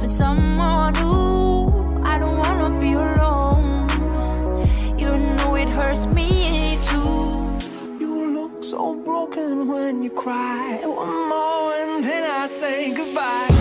for someone new. I don't wanna be alone. You know it hurts me too. You look so broken when you cry. One more and then I say goodbye.